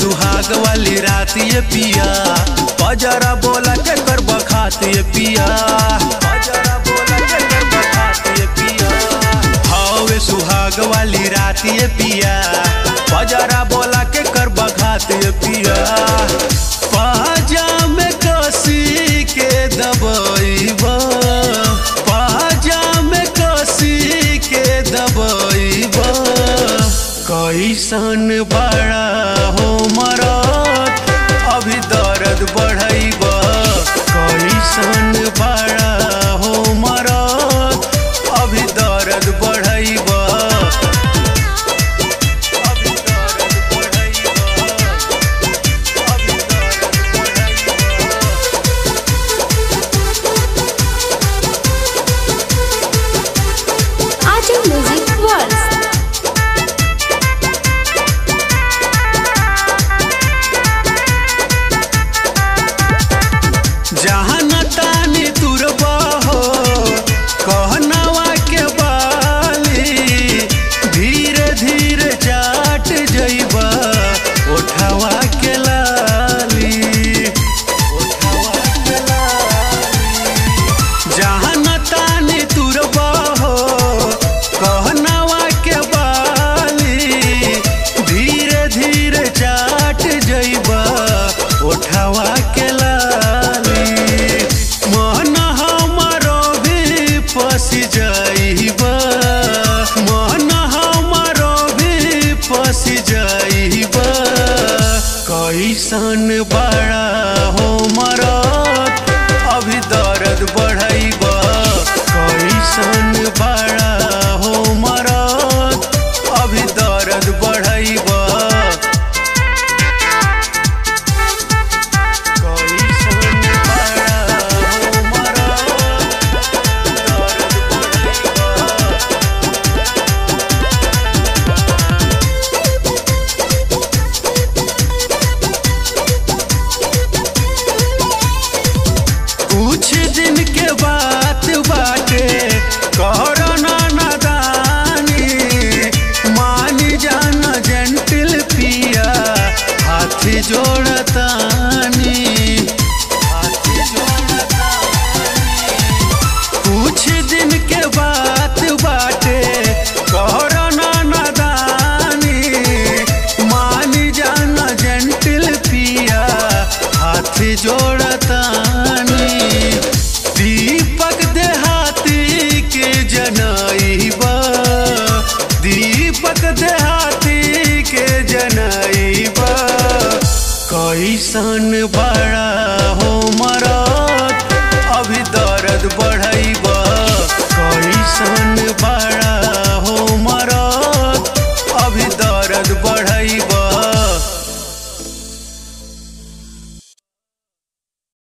सुहाग वाली रात ये पिया। बजरा बोला के कर बखात ये पिया। वाली ये पिया। बजरा बोला के कर बखात ये पिया। पाजा में कसी के दबईबा में कसी के कैसन बड़ा हो मरत, अभी दर्द बढ़ैब कैसन बड़ा भी जाई जाइबा। कैसन बड़ा हो मरत कुछ दिन के बात बाटे। कोरोना नादानी मानी जाना जेंटिल पिया, हाथ जोड़तानी कुछ दिन के बात बाटे, कोरोना नादानी मानी जाना जेंटिल पिया, हाथ जोड़तानी दीपक देहाती के जनाइबा। दीपक देहाती के जनाइबा। कैसन बा